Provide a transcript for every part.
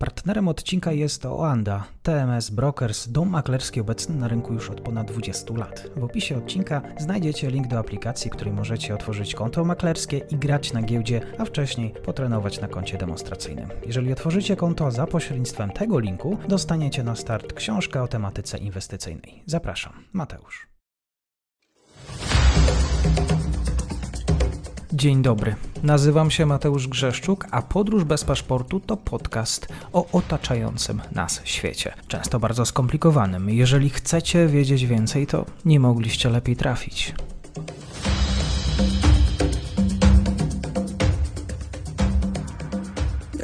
Partnerem odcinka jest Oanda, TMS Brokers, dom maklerski obecny na rynku już od ponad 20 lat. W opisie odcinka znajdziecie link do aplikacji, w której możecie otworzyć konto maklerskie i grać na giełdzie, a wcześniej potrenować na koncie demonstracyjnym. Jeżeli otworzycie konto za pośrednictwem tego linku, dostaniecie na start książkę o tematyce inwestycyjnej. Zapraszam, Mateusz. Dzień dobry. Nazywam się Mateusz Grzeszczuk, a Podróż bez paszportu to podcast o otaczającym nas świecie. Często bardzo skomplikowanym. Jeżeli chcecie wiedzieć więcej, to nie mogliście lepiej trafić.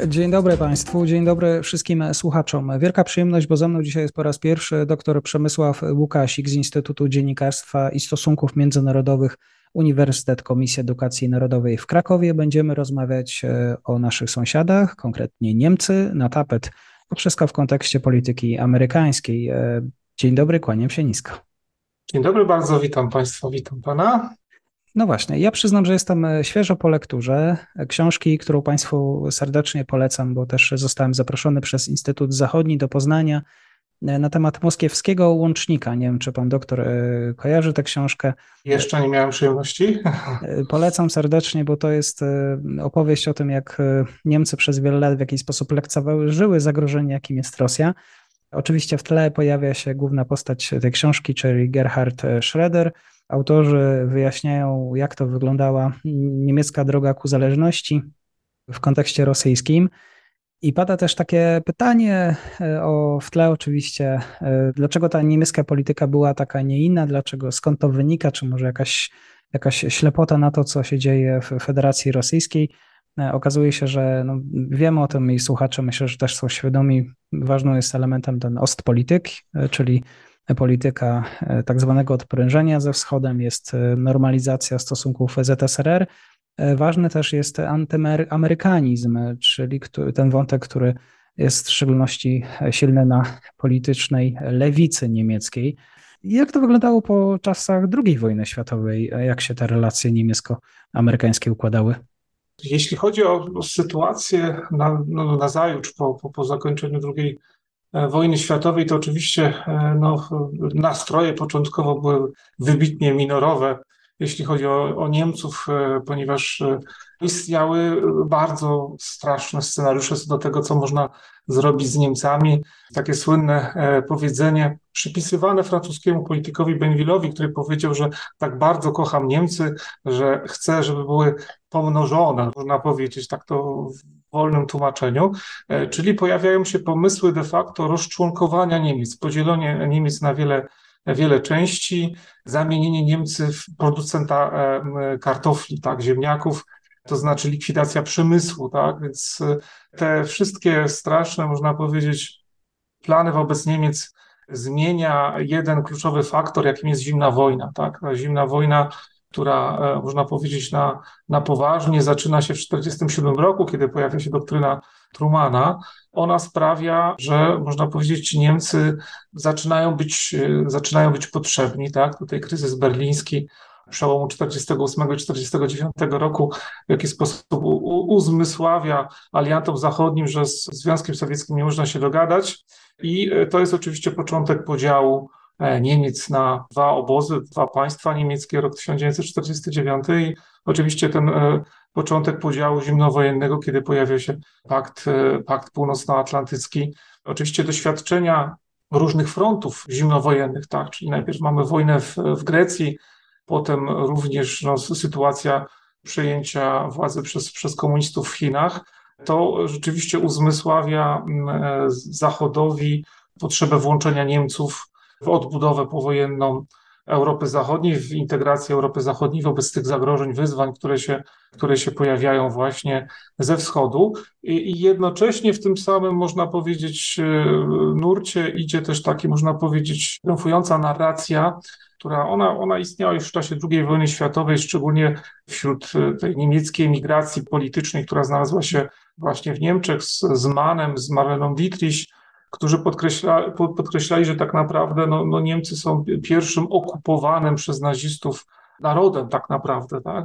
Dzień dobry Państwu, dzień dobry wszystkim słuchaczom. Wielka przyjemność, bo ze mną dzisiaj jest po raz pierwszy dr Przemysław Łukasik z Instytutu Dziennikarstwa i Stosunków Międzynarodowych Uniwersytet Komisji Edukacji Narodowej w Krakowie. Będziemy rozmawiać e, o naszych sąsiadach, konkretnie Niemcy, na tapet. To wszystko w kontekście polityki amerykańskiej. E, dzień dobry, kłaniam się nisko. Dzień dobry, bardzo witam Państwa, witam Pana. No właśnie, ja przyznam, że jestem e, świeżo po lekturze książki, którą Państwu serdecznie polecam, bo też zostałem zaproszony przez Instytut Zachodni do Poznania na temat moskiewskiego łącznika. Nie wiem, czy pan doktor e, kojarzy tę książkę. Jeszcze nie miałem przyjemności. E, polecam serdecznie, bo to jest opowieść o tym, jak Niemcy przez wiele lat w jakiś sposób lekceważyły zagrożenie, jakim jest Rosja. Oczywiście w tle pojawia się główna postać tej książki, czyli Gerhard Schroeder. Autorzy wyjaśniają, jak to wyglądała niemiecka droga ku zależności w kontekście rosyjskim. I pada też takie pytanie e, o w tle oczywiście, e, dlaczego ta niemiecka polityka była taka, nie inna, dlaczego, skąd to wynika, czy może jakaś, jakaś ślepota na to, co się dzieje w Federacji Rosyjskiej. E, okazuje się, że no, wiemy o tym i słuchacze myślę, że też są świadomi, ważną jest elementem ten Ostpolityk, czyli polityka tak zwanego odprężenia ze wschodem, jest normalizacja stosunków ZSRR, ważny też jest antyamerykanizm, czyli ten wątek, który jest w szczególności silny na politycznej lewicy niemieckiej. Jak to wyglądało po czasach II wojny światowej? Jak się te relacje niemiecko-amerykańskie układały? Jeśli chodzi o sytuację na, no, na zajutrz, po, po, po zakończeniu II e, wojny światowej, to oczywiście e, no, nastroje początkowo były wybitnie minorowe jeśli chodzi o, o Niemców, e, ponieważ e, istniały bardzo straszne scenariusze co do tego, co można zrobić z Niemcami. Takie słynne e, powiedzenie przypisywane francuskiemu politykowi Benvillowi, który powiedział, że tak bardzo kocham Niemcy, że chce, żeby były pomnożone, można powiedzieć tak to w wolnym tłumaczeniu, czyli pojawiają się pomysły de facto rozczłonkowania Niemiec, podzielenie Niemiec na wiele wiele części, zamienienie Niemcy w producenta e, kartofli, tak, ziemniaków, to znaczy likwidacja przemysłu, tak, więc e, te wszystkie straszne, można powiedzieć, plany wobec Niemiec zmienia jeden kluczowy faktor, jakim jest zimna wojna, tak, ta zimna wojna która e, można powiedzieć na, na poważnie zaczyna się w 1947 roku, kiedy pojawia się doktryna Trumana, ona sprawia, że można powiedzieć, Niemcy zaczynają być, e, zaczynają być potrzebni. Tak? Tutaj kryzys berliński przełomu 48 i 49 roku w jakiś sposób uzmysławia aliantom zachodnim, że z Związkiem Sowieckim nie można się dogadać i e, to jest oczywiście początek podziału Niemiec na dwa obozy, dwa państwa niemieckie, rok 1949 i oczywiście ten e, początek podziału zimnowojennego, kiedy pojawia się pakt, e, pakt północnoatlantycki. Oczywiście doświadczenia różnych frontów zimnowojennych, tak, czyli najpierw mamy wojnę w, w Grecji, potem również no, sytuacja przejęcia władzy przez, przez komunistów w Chinach, to rzeczywiście uzmysławia Zachodowi potrzebę włączenia Niemców w odbudowę powojenną Europy Zachodniej, w integrację Europy Zachodniej wobec tych zagrożeń, wyzwań, które się, które się pojawiają właśnie ze wschodu. I, I, jednocześnie w tym samym, można powiedzieć, e, nurcie idzie też taki, można powiedzieć, triumfująca narracja, która ona, ona istniała już w czasie II wojny światowej, szczególnie wśród e, tej niemieckiej emigracji politycznej, która znalazła się właśnie w Niemczech z, z Mannem, z Marleną Dietrich, którzy podkreśla, podkreślali, że tak naprawdę no, no Niemcy są pierwszym okupowanym przez nazistów narodem tak naprawdę, tak?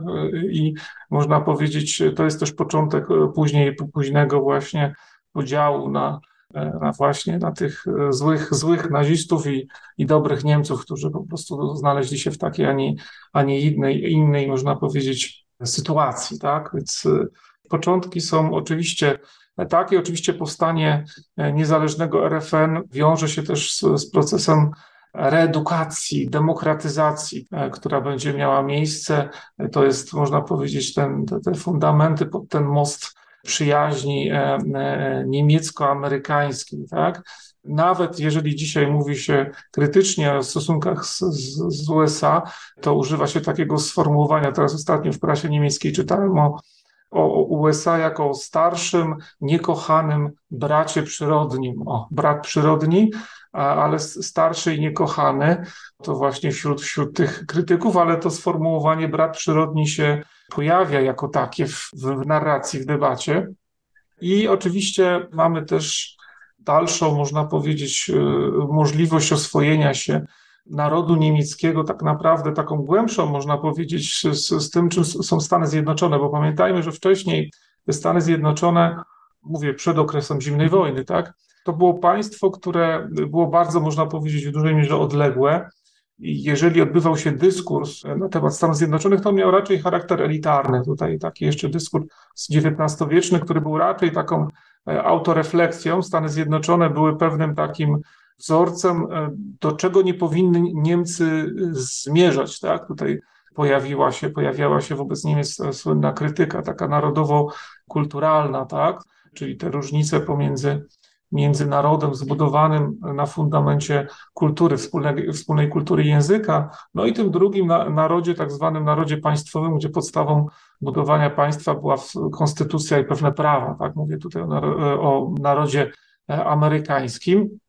I można powiedzieć, to jest też początek później, późnego właśnie podziału na, na właśnie na tych złych, złych nazistów i, i dobrych Niemców, którzy po prostu znaleźli się w takiej, a nie innej, innej, można powiedzieć, sytuacji, tak? Więc początki są oczywiście takie. Oczywiście powstanie niezależnego RFN wiąże się też z, z procesem reedukacji, demokratyzacji, e, która będzie miała miejsce. To jest, można powiedzieć, ten, te, te fundamenty pod ten most przyjaźni e, e, niemiecko-amerykańskiej, tak? Nawet jeżeli dzisiaj mówi się krytycznie o stosunkach z, z, z, USA, to używa się takiego sformułowania. Teraz ostatnio w prasie niemieckiej czytałem o, o USA jako o starszym, niekochanym bracie przyrodnim. O, brat przyrodni, ale starszy i niekochany, to właśnie wśród, wśród tych krytyków, ale to sformułowanie brat przyrodni się pojawia jako takie w, w narracji, w debacie. I oczywiście mamy też dalszą, można powiedzieć, y, możliwość oswojenia się narodu niemieckiego, tak naprawdę taką głębszą, można powiedzieć, z, z tym, czym są Stany Zjednoczone, bo pamiętajmy, że wcześniej te Stany Zjednoczone, mówię przed okresem zimnej wojny, tak, to było państwo, które było bardzo, można powiedzieć, w dużej mierze odległe. I jeżeli odbywał się dyskurs na temat Stanów Zjednoczonych, to miał raczej charakter elitarny. Tutaj taki jeszcze dyskurs XIX-wieczny, który był raczej taką e, autorefleksją. Stany Zjednoczone były pewnym takim wzorcem, e, do czego nie powinny Niemcy zmierzać. Tak? Tutaj pojawiła się, pojawiała się wobec Niemiec słynna krytyka, taka narodowo-kulturalna, tak? czyli te różnice pomiędzy między narodem zbudowanym na fundamencie kultury, wspólnej, wspólnej kultury języka, no i tym drugim na, narodzie, tak zwanym narodzie państwowym, gdzie podstawą budowania państwa była konstytucja i pewne prawa. Tak? Mówię tutaj o, o narodzie e, amerykańskim.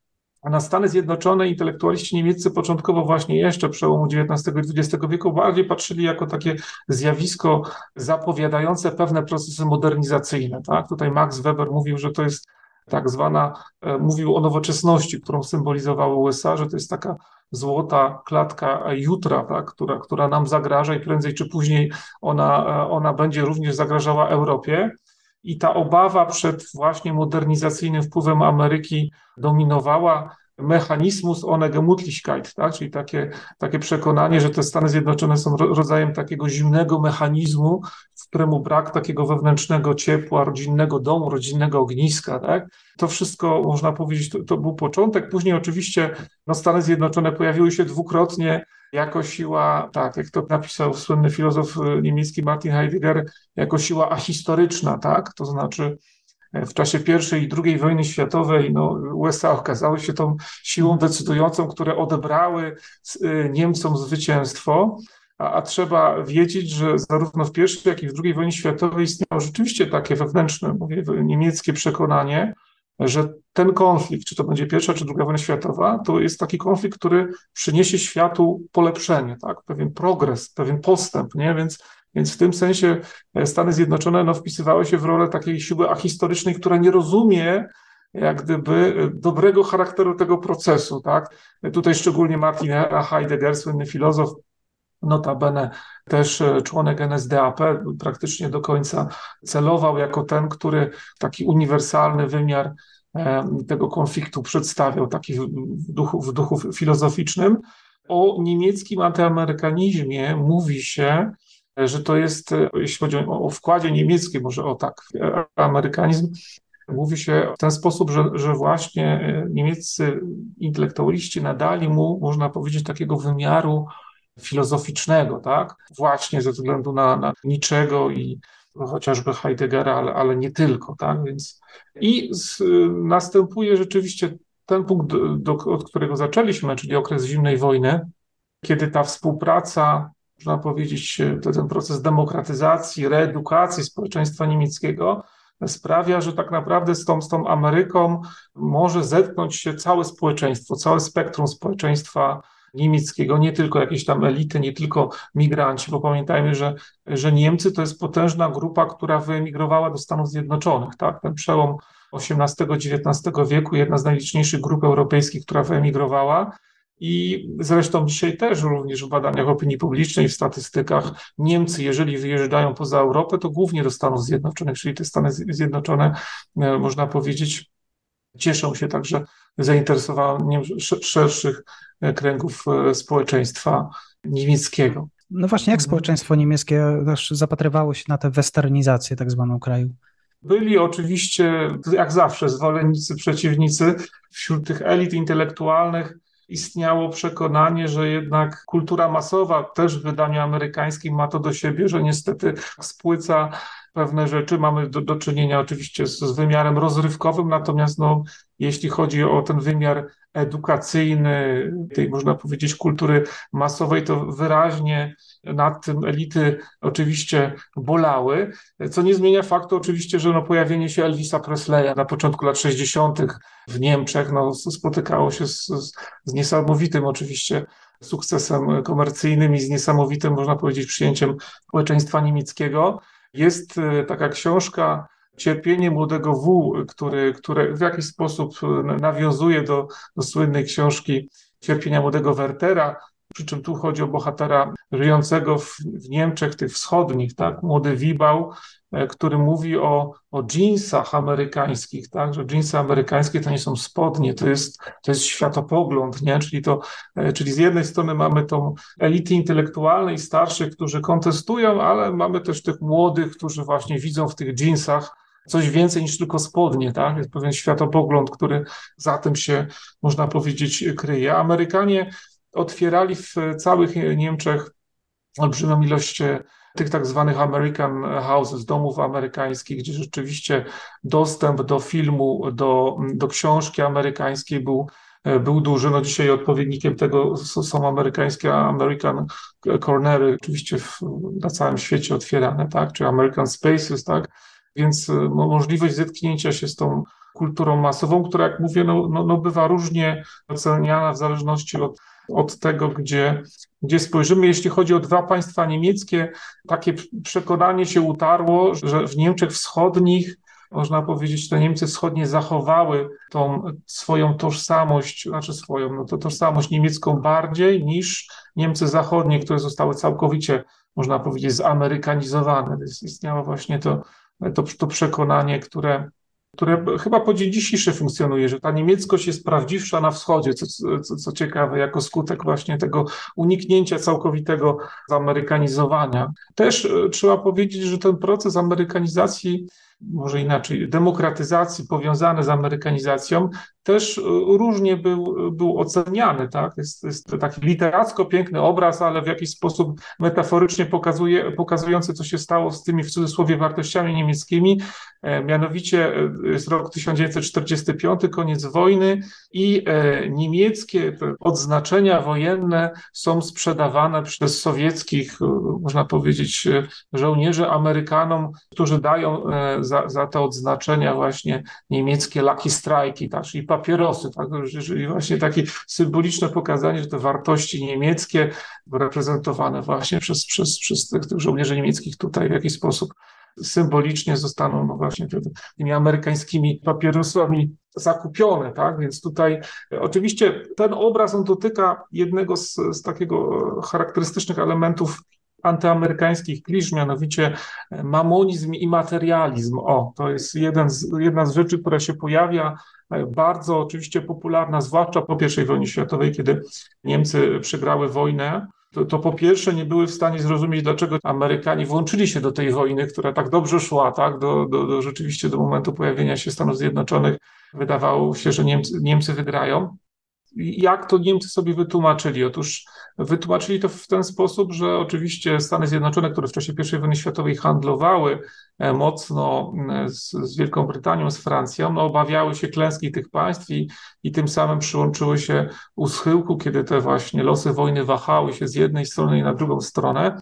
A na Stany Zjednoczone intelektualiści niemieccy początkowo właśnie jeszcze przełomu XIX i XX wieku bardziej patrzyli jako takie zjawisko zapowiadające pewne procesy modernizacyjne. Tak? Tutaj Max Weber mówił, że to jest tak zwana, e, mówił o nowoczesności, którą symbolizowały USA, że to jest taka złota klatka jutra, tak, która, która nam zagraża i prędzej czy później ona, e, ona będzie również zagrażała Europie. I ta obawa przed właśnie modernizacyjnym wpływem Ameryki dominowała mechanizmus Gemutlichkeit, tak? czyli takie, takie przekonanie, że te Stany Zjednoczone są rodzajem takiego zimnego mechanizmu, w któremu brak takiego wewnętrznego ciepła, rodzinnego domu, rodzinnego ogniska. Tak? To wszystko, można powiedzieć, to, to był początek. Później oczywiście no, Stany Zjednoczone pojawiły się dwukrotnie jako siła, tak, jak to napisał słynny filozof niemiecki Martin Heidegger, jako siła ahistoryczna, tak, to znaczy w czasie I i II wojny światowej no, USA okazały się tą siłą decydującą, które odebrały y, Niemcom zwycięstwo. A, a, trzeba wiedzieć, że zarówno w I, jak i w II wojnie światowej istniało rzeczywiście takie wewnętrzne, mówię, niemieckie przekonanie, że ten konflikt, czy to będzie pierwsza, czy druga wojna światowa, to jest taki konflikt, który przyniesie światu polepszenie, tak? pewien progres, pewien postęp, nie? Więc więc w tym sensie e, Stany Zjednoczone no, wpisywały się w rolę takiej siły ahistorycznej, która nie rozumie jak gdyby e, dobrego charakteru tego procesu. Tak? Tutaj szczególnie Martin Heidegger, słynny filozof, notabene też e, członek NSDAP, praktycznie do końca celował jako ten, który taki uniwersalny wymiar tego konfliktu przedstawiał, taki w duchu, w duchu filozoficznym. O niemieckim antyamerykanizmie mówi się, że to jest, e, jeśli chodzi o, o wkładzie niemieckim, może o tak, e, amerykanizm, mówi się w ten sposób, że, że właśnie e, niemieccy intelektualiści nadali mu, można powiedzieć, takiego wymiaru filozoficznego, tak? Właśnie ze względu na, na niczego i chociażby Heideggera, ale, ale nie tylko, tak? Więc i z, następuje rzeczywiście ten punkt, do, od którego zaczęliśmy, czyli okres zimnej wojny, kiedy ta współpraca można powiedzieć, ten proces demokratyzacji, reedukacji społeczeństwa niemieckiego sprawia, że tak naprawdę z tą, z tą Ameryką może zetknąć się całe społeczeństwo, całe spektrum społeczeństwa niemieckiego, nie tylko jakieś tam elity, nie tylko migranci, bo pamiętajmy, że, że Niemcy to jest potężna grupa, która wyemigrowała do Stanów Zjednoczonych, tak? Ten przełom XVIII-XIX wieku, jedna z najliczniejszych grup europejskich, która wyemigrowała I zresztą dzisiaj też również w badaniach opinii publicznej, w statystykach Niemcy, jeżeli wyjeżdżają poza Europę, to głównie do Stanów Zjednoczonych, czyli te Stany Zjednoczone, e, można powiedzieć, cieszą się także zainteresowaniem szerszych e, kręgów e, społeczeństwa niemieckiego. No właśnie, jak mhm. społeczeństwo niemieckie też zapatrywało się na tę westernizację tak zwaną kraju? Byli oczywiście, jak zawsze, zwolennicy, przeciwnicy. Wśród tych elit intelektualnych istniało przekonanie, że jednak kultura masowa też w wydaniu amerykańskim ma to do siebie, że niestety spłyca pewne rzeczy. Mamy do, do czynienia oczywiście z, z wymiarem rozrywkowym, natomiast no, jeśli chodzi o ten wymiar edukacyjny, tej można powiedzieć kultury masowej, to wyraźnie nad tym elity oczywiście bolały, co nie zmienia faktu oczywiście, że no pojawienie się Elvisa Presleya na początku lat 60. w Niemczech no, spotykało się z, z niesamowitym oczywiście sukcesem komercyjnym i z niesamowitym, można powiedzieć, przyjęciem społeczeństwa niemieckiego. Jest e, taka książka Cierpienie młodego W, który, które w jakiś sposób e, nawiązuje do, do słynnej książki Cierpienia młodego Wertera, przy czym tu chodzi o bohatera żyjącego w, w Niemczech, tych wschodnich, tak, młody Wibał, który mówi o, o jeansach amerykańskich, tak, że jeansy amerykańskie to nie są spodnie, to jest, to jest światopogląd, nie, czyli to, e, czyli z jednej strony mamy tą elity intelektualnej, starszych, którzy kontestują, ale mamy też tych młodych, którzy właśnie widzą w tych jeansach coś więcej niż tylko spodnie, tak? Jest pewien światopogląd, który za tym się, można powiedzieć, kryje. Amerykanie otwierali w całych Niemczech olbrzymią ilość e, tych tak zwanych American Houses, domów amerykańskich, gdzie rzeczywiście dostęp do filmu, do, do książki amerykańskiej był, był duży. No dzisiaj odpowiednikiem tego są amerykańskie American Cornery, oczywiście w, na całym świecie otwierane, tak, czy American Spaces, tak, więc e, możliwość zetknięcia się z tą kulturą masową, która, jak mówię, no, no, no bywa różnie oceniana w zależności od od tego, gdzie, gdzie spojrzymy. Jeśli chodzi o dwa państwa niemieckie, takie przekonanie się utarło, że w Niemczech Wschodnich można powiedzieć, te Niemcy wschodnie zachowały tą swoją tożsamość, znaczy swoją, no to tożsamość niemiecką bardziej niż Niemcy zachodnie, które zostały całkowicie, można powiedzieć, zamerykanizowane. Istniało właśnie to, to, to przekonanie, które które chyba po dzień dzisiejszy funkcjonuje, że ta niemieckość jest prawdziwsza na wschodzie, co, co, co ciekawe, jako skutek właśnie tego uniknięcia całkowitego zamerykanizowania. Też e, trzeba powiedzieć, że ten proces amerykanizacji może inaczej, demokratyzacji powiązane z amerykanizacją też e, różnie był, był oceniany. Tak? Jest, jest taki literacko piękny obraz, ale w jakiś sposób metaforycznie pokazuje, pokazujący, co się stało z tymi w cudzysłowie wartościami niemieckimi. E, mianowicie e, jest rok 1945, koniec wojny i niemieckie odznaczenia wojenne są sprzedawane przez sowieckich, można powiedzieć, żołnierzy Amerykanom, którzy dają za, za te odznaczenia właśnie niemieckie Lucky Strike'i, tak, czyli papierosy, tak, czyli właśnie takie symboliczne pokazanie, że te wartości niemieckie reprezentowane właśnie przez, przez, przez tych, tych żołnierzy niemieckich tutaj w jakiś sposób symbolicznie zostaną no właśnie tymi amerykańskimi papierosami zakupione, tak? Więc tutaj oczywiście ten obraz on dotyka jednego z, z takiego charakterystycznych elementów antyamerykańskich klisz, mianowicie e, mamonizm i materializm. O, to jest jeden z, jedna z rzeczy, która się pojawia, e, bardzo oczywiście popularna, zwłaszcza po I wojnie światowej, kiedy Niemcy przegrały wojnę. To, to, po pierwsze nie były w stanie zrozumieć, dlaczego Amerykanie włączyli się do tej wojny, która tak dobrze szła, tak, do, do, do rzeczywiście do momentu pojawienia się Stanów Zjednoczonych. Wydawało się, że Niemcy, Niemcy wygrają. Jak to Niemcy sobie wytłumaczyli? Otóż wytłumaczyli to w ten sposób, że oczywiście Stany Zjednoczone, które w czasie I wojny światowej handlowały e, mocno e, z, z Wielką Brytanią, z Francją, no, obawiały się klęski tych państw i, i tym samym przyłączyły się u schyłku, kiedy te właśnie losy wojny wahały się z jednej strony i na drugą stronę,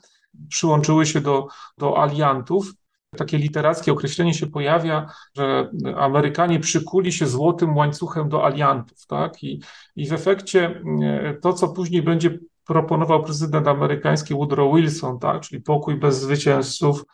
przyłączyły się do, do aliantów takie literackie określenie się pojawia, że Amerykanie przykuli się złotym łańcuchem do aliantów, tak? I, i w efekcie e, to, co później będzie proponował prezydent amerykański Woodrow Wilson, tak? Czyli pokój bez zwycięzców,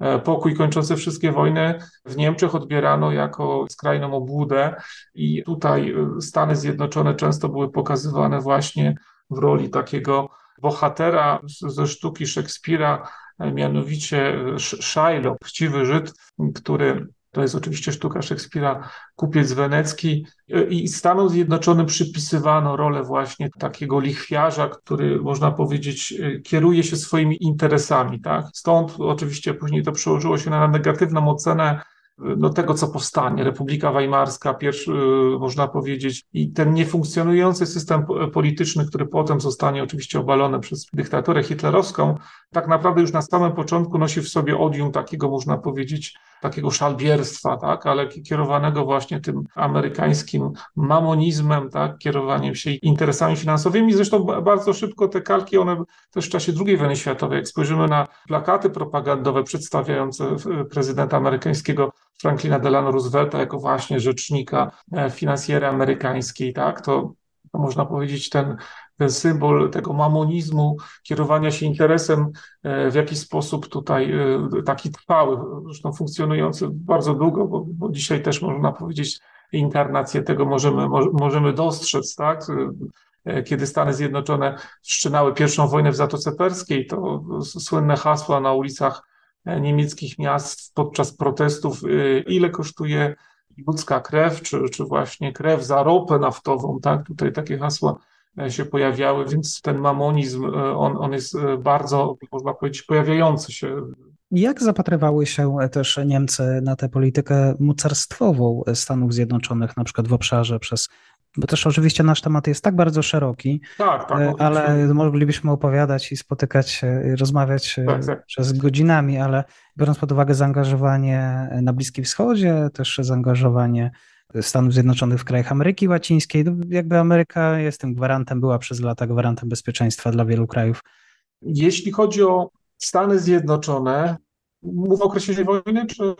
e, pokój kończący wszystkie wojny w Niemczech odbierano jako skrajną obłudę i tutaj e, Stany Zjednoczone często były pokazywane właśnie w roli takiego bohatera ze sztuki Szekspira, mianowicie Shiloh, chciwy Żyd, który to jest oczywiście sztuka Szekspira, kupiec wenecki i Stanom Zjednoczonym przypisywano rolę właśnie takiego lichwiarza, który można powiedzieć kieruje się swoimi interesami. Tak? Stąd oczywiście później to przełożyło się na negatywną ocenę no, tego, co powstanie. Republika Weimarska, pierwszy, y, można powiedzieć, i ten niefunkcjonujący system polityczny, który potem zostanie oczywiście obalony przez dyktaturę hitlerowską, tak naprawdę już na samym początku nosi w sobie odium takiego, można powiedzieć, takiego szalbierstwa, tak, ale kierowanego właśnie tym amerykańskim mamonizmem, tak, kierowaniem się interesami finansowymi. Zresztą bardzo szybko te kalki, one też w czasie II wojny światowej, jak spojrzymy na plakaty propagandowe przedstawiające prezydenta amerykańskiego Franklina Delano Roosevelta jako właśnie rzecznika e, finansjery amerykańskiej, tak, to można powiedzieć, ten, ten symbol tego mamonizmu, kierowania się interesem e, w jakiś sposób tutaj e, taki trwały, zresztą funkcjonujący bardzo długo, bo, bo dzisiaj też można powiedzieć, inkarnację tego możemy, możemy dostrzec, tak? Kiedy Stany Zjednoczone wszczynały pierwszą wojnę w Zatoce Perskiej, to słynne hasła na ulicach niemieckich miast podczas protestów, ile kosztuje ludzka krew, czy, czy właśnie krew za ropę naftową, tak? Tutaj takie hasła e, się pojawiały, więc ten mamonizm, e, on, on jest e, bardzo, można powiedzieć, pojawiający się. Jak zapatrywały się też Niemcy na tę politykę mocarstwową Stanów Zjednoczonych, na przykład w obszarze przez bo też oczywiście nasz temat jest tak bardzo szeroki, tak, tak, ale moglibyśmy opowiadać i spotykać się, rozmawiać tak, tak. przez godzinami, ale biorąc pod uwagę zaangażowanie na Bliskim Wschodzie, też zaangażowanie Stanów Zjednoczonych w krajach Ameryki Łacińskiej, no jakby Ameryka jest tym gwarantem, była przez lata gwarantem bezpieczeństwa dla wielu krajów. Jeśli chodzi o Stany Zjednoczone, mów o okresie wojny, czy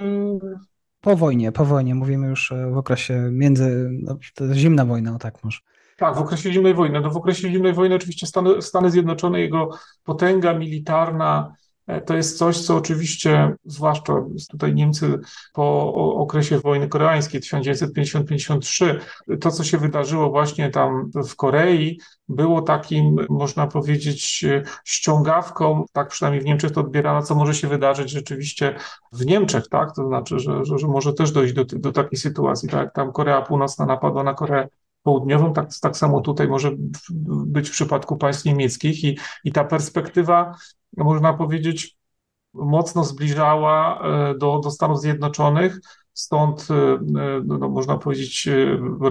po wojnie, po wojnie, mówimy już w okresie między, no, zimna wojna, o tak może. Tak, w okresie zimnej wojny. No w okresie zimnej wojny oczywiście Stany, Stany Zjednoczone, jego potęga militarna, E, to jest coś, co oczywiście, zwłaszcza tutaj Niemcy po okresie wojny koreańskiej 1950-53, to co się wydarzyło właśnie tam w Korei, było takim, można powiedzieć, ściągawką, tak przynajmniej w Niemczech to odbierano, co może się wydarzyć rzeczywiście w Niemczech, tak? To znaczy, że, że, że może też dojść do, do takiej sytuacji, tak? Tam Korea Północna napadła na Koreę Południową, tak, tak samo tutaj może być w przypadku państw niemieckich i, i ta perspektywa można powiedzieć, mocno zbliżała e, do, do Stanów Zjednoczonych. Stąd, e, e, no, można powiedzieć,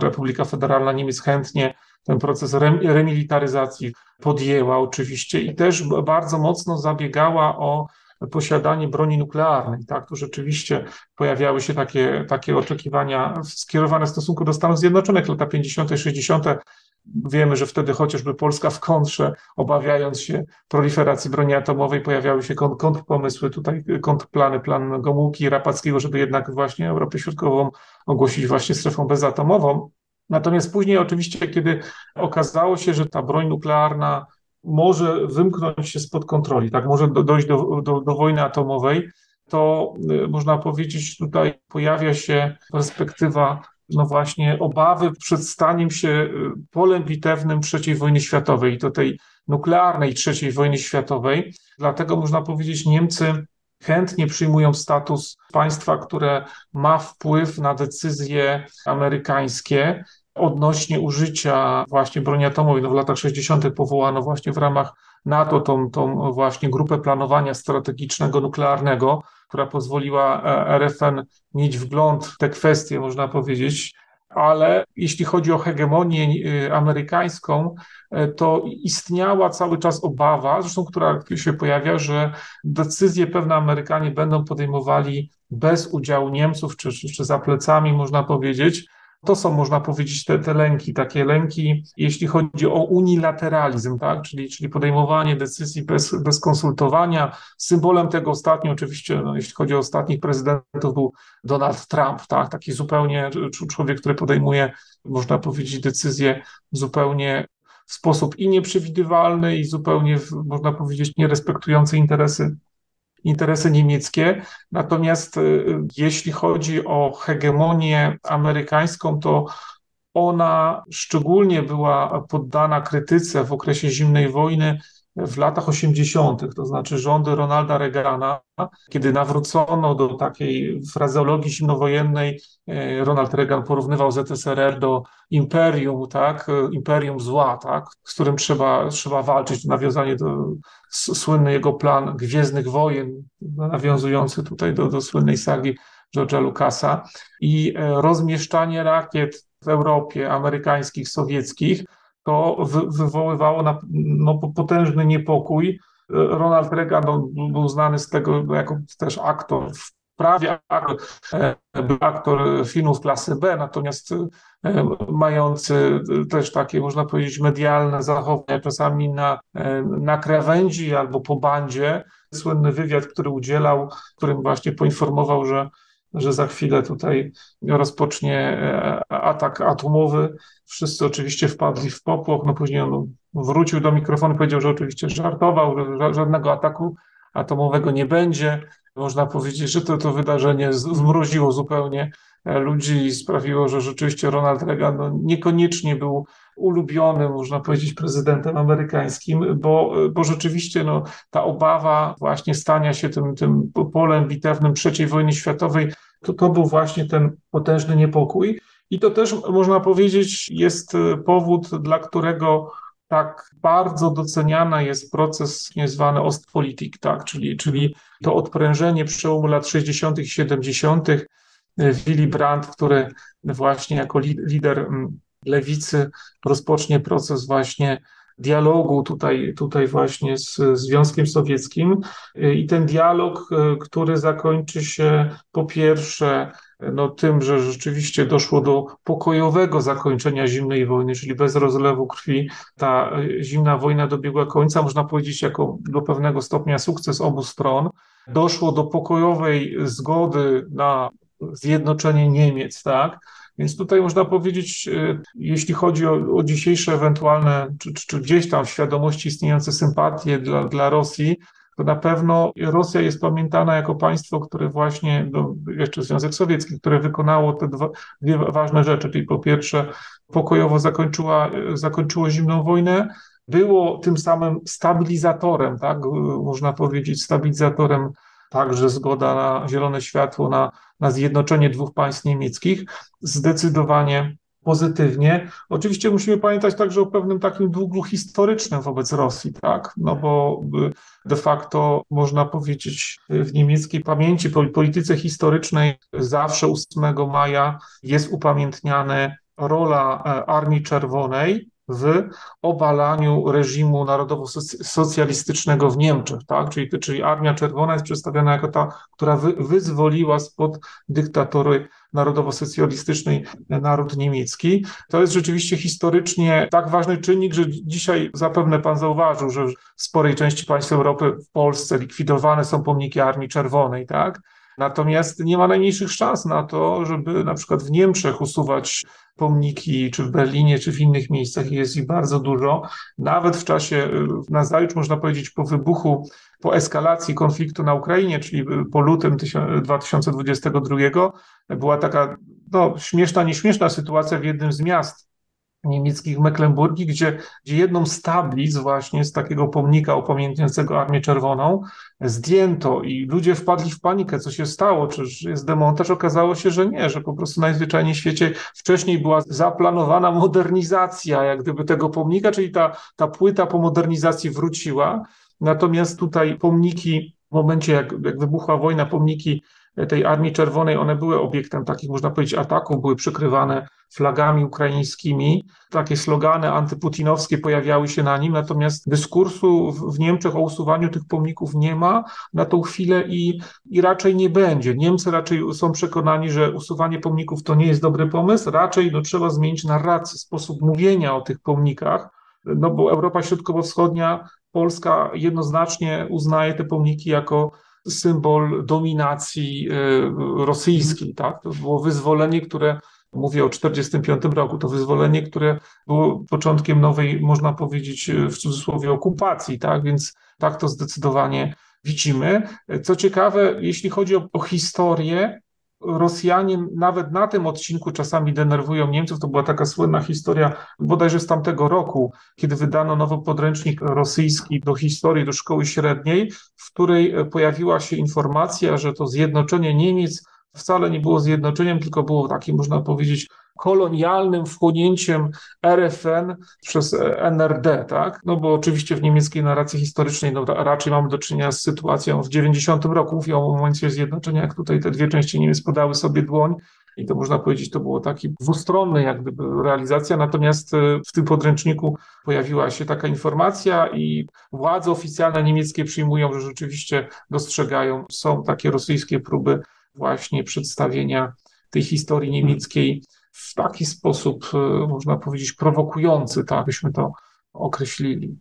Republika Federalna Niemiec chętnie ten proces remilitaryzacji podjęła oczywiście i też bardzo mocno zabiegała o posiadanie broni nuklearnej. Tak, tu rzeczywiście pojawiały się takie, takie oczekiwania skierowane w stosunku do Stanów Zjednoczonych, lata 50., 60. Wiemy, że wtedy chociażby Polska w kontrze, obawiając się proliferacji broni atomowej, pojawiały się kontrpomysły, tutaj kontrplany, plan Gomułki i Rapackiego, żeby jednak właśnie Europę Środkową ogłosić właśnie strefą bezatomową. Natomiast później oczywiście, kiedy okazało się, że ta broń nuklearna może wymknąć się spod kontroli, tak, może dojść do, do, do wojny atomowej, to y, można powiedzieć, tutaj pojawia się perspektywa no właśnie obawy przed staniem się y, polem bitewnym III wojny światowej i to tej nuklearnej III wojny światowej. Dlatego można powiedzieć, Niemcy chętnie przyjmują status państwa, które ma wpływ na decyzje amerykańskie odnośnie użycia właśnie broni atomowej. No w latach 60. powołano właśnie w ramach NATO tą, tą właśnie grupę planowania strategicznego nuklearnego, która pozwoliła e, RFN mieć wgląd w te kwestie, można powiedzieć. Ale jeśli chodzi o hegemonię e, amerykańską, e, to istniała cały czas obawa, zresztą która się pojawia, że decyzje pewne Amerykanie będą podejmowali bez udziału Niemców, czy, czy, czy za plecami, można powiedzieć, to są, można powiedzieć, te, te lęki, takie lęki, jeśli chodzi o unilateralizm, tak? czyli, czyli podejmowanie decyzji bez, bez konsultowania. Symbolem tego ostatnio, oczywiście, no, jeśli chodzi o ostatnich prezydentów, był Donald Trump, tak? taki zupełnie człowiek, który podejmuje, można powiedzieć, decyzje zupełnie w sposób i nieprzewidywalny, i zupełnie, można powiedzieć, nierespektujący interesy interesy niemieckie. Natomiast jeśli chodzi o hegemonię amerykańską, to ona szczególnie była poddana krytyce w okresie zimnej wojny w latach 80., to znaczy rządy Ronalda Reagana, kiedy nawrócono do takiej frazeologii zimnowojennej, e, Ronald Reagan porównywał ZSRR do imperium, tak, imperium zła, tak, z którym trzeba, trzeba walczyć, nawiązanie do słynny jego plan Gwiezdnych Wojen, nawiązujący tutaj do, do słynnej sagi George'a Lucasa. I e, rozmieszczanie rakiet w Europie, amerykańskich, sowieckich, to wywoływało na, no, potężny niepokój. Ronald Reagan no, był znany z tego jako też aktor, prawie e, był aktor filmów klasy B, natomiast e, mający też takie, można powiedzieć, medialne zachowania, czasami na, e, na krawędzi albo po bandzie. Słynny wywiad, który udzielał, którym właśnie poinformował, że że za chwilę tutaj rozpocznie e, atak atomowy. Wszyscy oczywiście wpadli w popłoch, no później on wrócił do mikrofonu, powiedział, że oczywiście żartował, że żadnego ataku atomowego nie będzie. Można powiedzieć, że to, to wydarzenie zmroziło zupełnie e, ludzi i sprawiło, że rzeczywiście Ronald Reagan no, niekoniecznie był ulubionym, można powiedzieć, prezydentem amerykańskim, bo, bo rzeczywiście no, ta obawa właśnie stania się tym, tym polem bitewnym III wojny światowej, to, to był właśnie ten potężny niepokój. I to też, można powiedzieć, jest powód, dla którego tak bardzo doceniana jest proces niezwany Ostpolitik, tak? czyli, czyli to odprężenie przełomu lat 60. i 70. Willy Brandt, który właśnie jako lider mm, lewicy rozpocznie proces właśnie dialogu tutaj, tutaj właśnie z Związkiem Sowieckim i ten dialog, e, który zakończy się po pierwsze no, tym, że rzeczywiście doszło do pokojowego zakończenia zimnej wojny, czyli bez rozlewu krwi. Ta e, zimna wojna dobiegła końca, można powiedzieć, jako do pewnego stopnia sukces obu stron. Doszło do pokojowej zgody na zjednoczenie Niemiec, tak? Więc tutaj można powiedzieć, e, jeśli chodzi o, o dzisiejsze ewentualne, czy, czy, gdzieś tam w świadomości istniejące sympatie dla, dla Rosji, to na pewno Rosja jest pamiętana jako państwo, które właśnie, no, jeszcze Związek Sowiecki, które wykonało te dwa, dwie ważne rzeczy, czyli po pierwsze pokojowo zakończyła, zakończyło zimną wojnę, było tym samym stabilizatorem, tak, można powiedzieć, stabilizatorem także zgoda na zielone światło na, na zjednoczenie dwóch państw niemieckich, zdecydowanie pozytywnie. Oczywiście musimy pamiętać także o pewnym takim długu historycznym wobec Rosji, tak? No bo de facto można powiedzieć w niemieckiej pamięci, polityce historycznej zawsze 8 maja jest upamiętniane rola e, Armii Czerwonej w obalaniu reżimu narodowo-socjalistycznego w Niemczech, tak? Czyli, czyli Armia Czerwona jest przedstawiana jako ta, która wy, wyzwoliła spod dyktatury narodowo-socjalistycznej naród niemiecki. To jest rzeczywiście historycznie tak ważny czynnik, że dzisiaj zapewne pan zauważył, że w sporej części państw Europy, w Polsce likwidowane są pomniki Armii Czerwonej, tak? Natomiast nie ma najmniejszych szans na to, żeby na przykład w Niemczech usuwać pomniki, czy w Berlinie, czy w innych miejscach, jest ich bardzo dużo. Nawet w czasie, nazajutrz można powiedzieć, po wybuchu, po eskalacji konfliktu na Ukrainie, czyli po lutym 2022, była taka no, śmieszna, nieśmieszna sytuacja w jednym z miast niemieckich Mecklenburgii, gdzie, gdzie jedną z tablic właśnie z takiego pomnika upamiętniającego Armię Czerwoną zdjęto i ludzie wpadli w panikę, co się stało, czy jest demontaż, okazało się, że nie, że po prostu najzwyczajniej w świecie wcześniej była zaplanowana modernizacja jak gdyby tego pomnika, czyli ta, ta płyta po modernizacji wróciła, natomiast tutaj pomniki w momencie, jak, jak wybuchła wojna, pomniki tej Armii Czerwonej, one były obiektem takich, można powiedzieć, ataków, były przykrywane flagami ukraińskimi. Takie slogany antyputinowskie pojawiały się na nim, natomiast dyskursu w Niemczech o usuwaniu tych pomników nie ma na tą chwilę i, i raczej nie będzie. Niemcy raczej są przekonani, że usuwanie pomników to nie jest dobry pomysł, raczej no, trzeba zmienić narrację, sposób mówienia o tych pomnikach, no bo Europa Środkowo-Wschodnia, Polska jednoznacznie uznaje te pomniki jako symbol dominacji y, rosyjskiej. Tak? To było wyzwolenie, które Mówię o 1945 roku. To wyzwolenie, które było początkiem nowej, można powiedzieć w cudzysłowie, okupacji, tak? Więc tak to zdecydowanie widzimy. Co ciekawe, jeśli chodzi o, o historię, Rosjanie nawet na tym odcinku czasami denerwują Niemców. To była taka słynna historia bodajże z tamtego roku, kiedy wydano nowy podręcznik rosyjski do historii, do szkoły średniej, w której pojawiła się informacja, że to zjednoczenie Niemiec wcale nie było zjednoczeniem, tylko było takim, można powiedzieć, kolonialnym wchłonięciem RFN przez NRD, tak? No bo oczywiście w niemieckiej narracji historycznej no, raczej mamy do czynienia z sytuacją w 90 roku, mówią o momencie zjednoczenia, jak tutaj te dwie części Niemiec podały sobie dłoń. I to można powiedzieć, to było taki dwustronny jak gdyby realizacja, natomiast e, w tym podręczniku pojawiła się taka informacja i władze oficjalne niemieckie przyjmują, że rzeczywiście dostrzegają, są takie rosyjskie próby właśnie przedstawienia tej historii niemieckiej w taki sposób, e, można powiedzieć, prowokujący, tak byśmy to określili.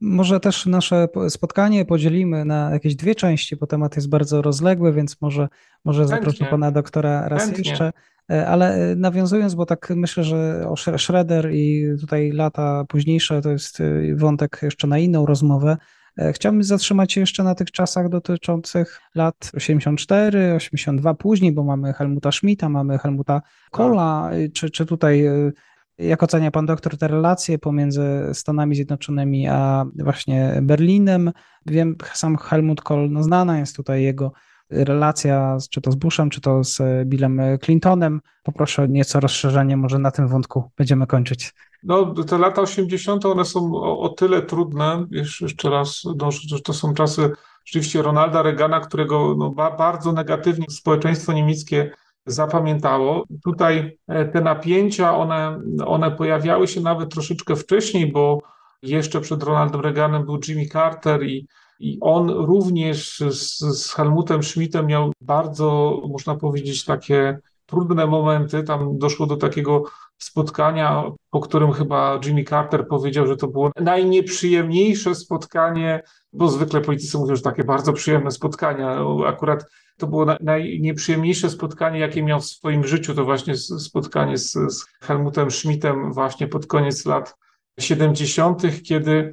Może też nasze spotkanie podzielimy na jakieś dwie części, bo temat jest bardzo rozległy, więc może, może zaproszę pana doktora raz Chętnie. jeszcze. E, ale e, nawiązując, bo tak myślę, że o Schroeder i tutaj lata późniejsze to jest wątek jeszcze na inną rozmowę. E, chciałbym zatrzymać się jeszcze na tych czasach dotyczących lat 84, 82 później, bo mamy Helmuta Schmidta, mamy Helmuta Kohla, czy, czy tutaj e, jak ocenia pan doktor te relacje pomiędzy Stanami Zjednoczonymi a właśnie Berlinem? Wiem, sam Helmut Kohl, no znana jest tutaj jego relacja, czy to z Bushem, czy to z Billem Clintonem. Poproszę o nieco rozszerzenie, może na tym wątku będziemy kończyć. No, te lata 80. one są o, o tyle trudne, jeszcze, raz, no, że to są czasy rzeczywiście Ronalda Reagana, którego no, ba, bardzo negatywnie społeczeństwo niemieckie zapamiętało. Tutaj e, te napięcia, one, one pojawiały się nawet troszeczkę wcześniej, bo jeszcze przed Ronaldem Reaganem był Jimmy Carter i i on również z, z Helmutem Schmidtem miał bardzo, można powiedzieć, takie trudne momenty. Tam doszło do takiego spotkania, po którym chyba Jimmy Carter powiedział, że to było najnieprzyjemniejsze spotkanie, bo zwykle politycy mówią, że takie bardzo przyjemne spotkania. Akurat to było najnieprzyjemniejsze spotkanie, jakie miał w swoim życiu, to właśnie spotkanie z, z Helmutem Schmidtem właśnie pod koniec lat 70., kiedy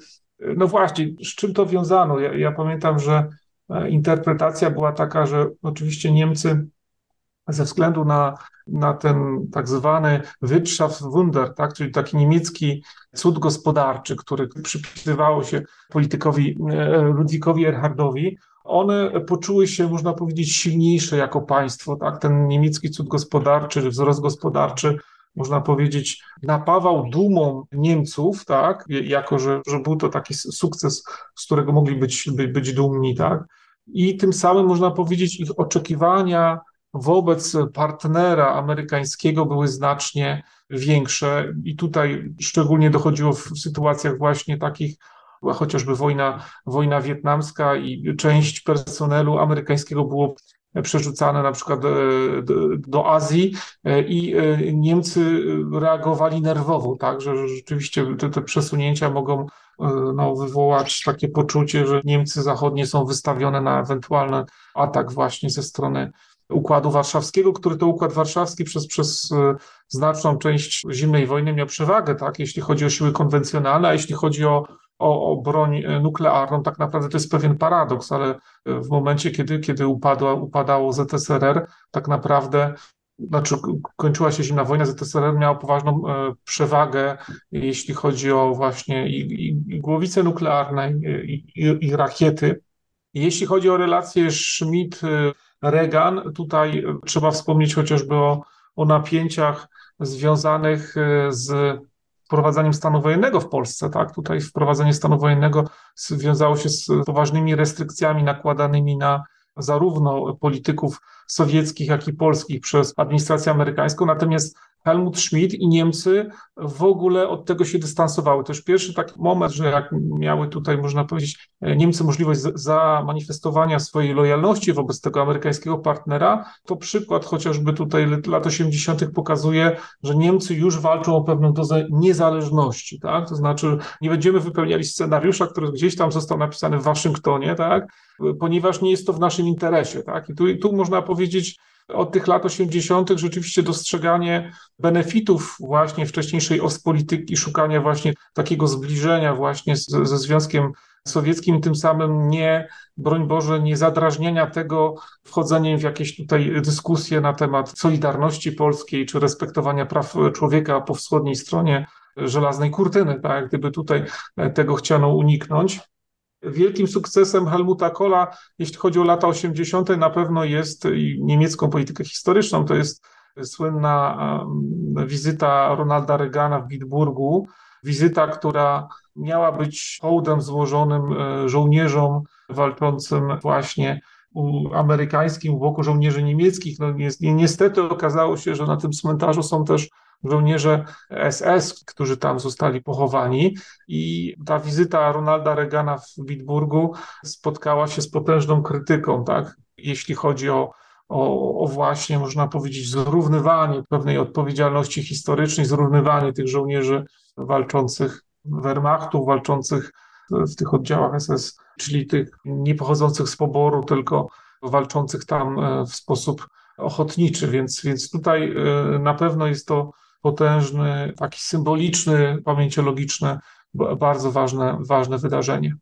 no właśnie, z czym to wiązano? Ja, ja, pamiętam, że e, interpretacja była taka, że oczywiście Niemcy ze względu na, na ten tak zwany Wirtschaftswunder, tak, czyli taki niemiecki cud gospodarczy, który przypisywało się politykowi e, Ludwikowi Erhardowi, one poczuły się, można powiedzieć, silniejsze jako państwo. Tak? Ten niemiecki cud gospodarczy, wzrost gospodarczy można powiedzieć, napawał dumą Niemców, tak, jako że, że był to taki sukces, z którego mogli być, być, być dumni, tak, i tym samym można powiedzieć, ich oczekiwania wobec partnera amerykańskiego były znacznie większe. I tutaj szczególnie dochodziło w sytuacjach właśnie takich, chociażby wojna, wojna wietnamska i część personelu amerykańskiego było przerzucane na przykład e, do Azji e, i e, Niemcy reagowali nerwowo, tak, że rzeczywiście te, te przesunięcia mogą no, wywołać takie poczucie, że Niemcy zachodnie są wystawione na ewentualny atak właśnie ze strony Układu Warszawskiego, który to Układ Warszawski przez, przez znaczną część zimnej wojny miał przewagę, tak, jeśli chodzi o siły konwencjonalne, a jeśli chodzi o o, o broń e, nuklearną, tak naprawdę to jest pewien paradoks, ale e, w momencie, kiedy, kiedy upadła, upadało ZSRR, tak naprawdę znaczy kończyła się zimna wojna, ZSRR miała poważną przewagę, jeśli chodzi o właśnie i, i, i głowice nuklearne i, i, rakiety. Jeśli chodzi o relacje Schmidt-Reagan, tutaj trzeba wspomnieć chociażby o, o napięciach związanych z wprowadzaniem stanu wojennego w Polsce. Tak? Tutaj wprowadzenie stanu wojennego wiązało się z poważnymi restrykcjami nakładanymi na zarówno polityków sowieckich, jak i polskich przez administrację amerykańską. Natomiast Helmut Schmidt i Niemcy w ogóle od tego się dystansowały. To już pierwszy taki moment, że jak miały tutaj, można powiedzieć, Niemcy możliwość zamanifestowania swojej lojalności wobec tego amerykańskiego partnera, to przykład chociażby tutaj lat 80. pokazuje, że Niemcy już walczą o pewną dozę niezależności, tak? To znaczy nie będziemy wypełniali scenariusza, który gdzieś tam został napisany w Waszyngtonie, tak? Ponieważ nie jest to w naszym interesie, tak? I tu, tu można powiedzieć, od tych lat 80. rzeczywiście dostrzeganie benefitów właśnie wcześniejszej Ostpolityki, szukanie właśnie takiego zbliżenia właśnie z, ze Związkiem sowieckim, tym samym nie, broń Boże, nie zadrażnienia tego wchodzeniem w jakieś tutaj dyskusje na temat Solidarności Polskiej czy respektowania praw człowieka po wschodniej stronie żelaznej kurtyny, tak, gdyby tutaj tego chciano uniknąć. Wielkim sukcesem Helmuta Kohla, jeśli chodzi o lata 80., na pewno jest niemiecką politykę historyczną, to jest słynna wizyta Ronalda Reagana w Bitburgu, wizyta, która miała być hołdem złożonym e, żołnierzom walczącym właśnie u amerykańskim, wokół żołnierzy niemieckich. No, niestety okazało się, że na tym cmentarzu są też żołnierze SS, którzy tam zostali pochowani. I ta wizyta Ronalda Reagana w Bitburgu spotkała się z potężną krytyką, tak? jeśli chodzi o, o, o właśnie, można powiedzieć, zrównywanie pewnej odpowiedzialności historycznej, zrównywanie tych żołnierzy walczących Wehrmachtu, walczących w tych oddziałach SS, czyli tych nie pochodzących z poboru, tylko walczących tam e, w sposób ochotniczy, więc, więc tutaj e, na pewno jest to potężny, taki symboliczny, pamięciologiczne, bardzo ważne, ważne wydarzenie.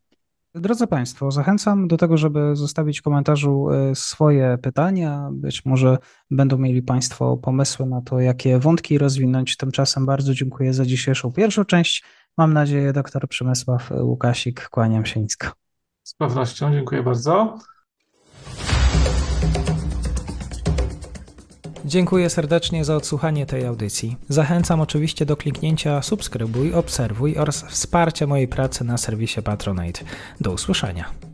Drodzy Państwo, zachęcam do tego, żeby zostawić w komentarzu e, swoje pytania. Być może będą mieli Państwo pomysły na to, jakie wątki rozwinąć. Tymczasem bardzo dziękuję za dzisiejszą pierwszą część. Mam nadzieję, doktor Przemysław Łukasik. Kłaniam się nisko. Z pewnością, dziękuję bardzo. Dziękuję serdecznie za odsłuchanie tej audycji. Zachęcam oczywiście do kliknięcia subskrybuj, obserwuj oraz wsparcia mojej pracy na serwisie Patronite. Do usłyszenia.